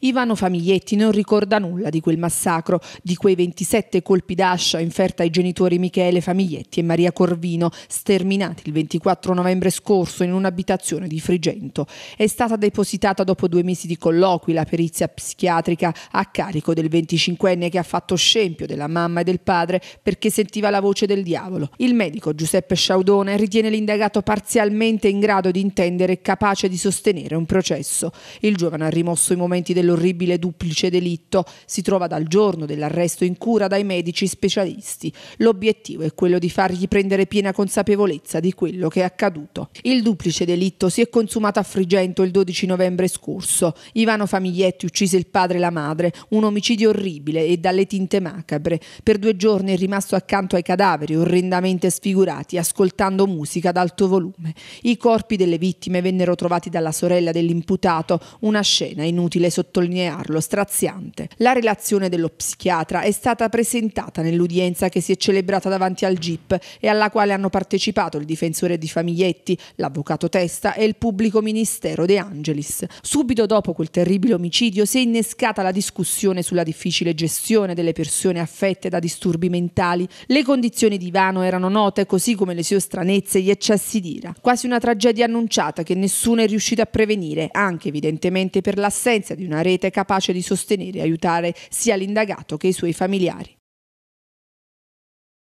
Ivano Famiglietti non ricorda nulla di quel massacro, di quei 27 colpi d'ascia inferta ai genitori Michele Famiglietti e Maria Corvino, sterminati il 24 novembre scorso in un'abitazione di Frigento. È stata depositata dopo due mesi di colloqui la perizia psichiatrica a carico del 25enne che ha fatto scempio della mamma e del padre perché sentiva la voce del diavolo. Il medico Giuseppe Sciaudone ritiene l'indagato parzialmente in grado di intendere e capace di sostenere un processo. Il giovane ha rimosso i momenti del dell'orribile duplice delitto si trova dal giorno dell'arresto in cura dai medici specialisti. L'obiettivo è quello di fargli prendere piena consapevolezza di quello che è accaduto. Il duplice delitto si è consumato a Frigento il 12 novembre scorso. Ivano Famiglietti uccise il padre e la madre, un omicidio orribile e dalle tinte macabre. Per due giorni è rimasto accanto ai cadaveri orrendamente sfigurati, ascoltando musica ad alto volume. I corpi delle vittime vennero trovati dalla sorella dell'imputato, una scena inutile sotto sottolinearlo, straziante. La relazione dello psichiatra è stata presentata nell'udienza che si è celebrata davanti al GIP e alla quale hanno partecipato il difensore di Famiglietti, l'avvocato Testa e il pubblico ministero De Angelis. Subito dopo quel terribile omicidio si è innescata la discussione sulla difficile gestione delle persone affette da disturbi mentali. Le condizioni di Ivano erano note, così come le sue stranezze e gli eccessi d'ira. Quasi una tragedia annunciata che nessuno è riuscito a prevenire, anche evidentemente per l'assenza di una rete capace di sostenere e aiutare sia l'indagato che i suoi familiari.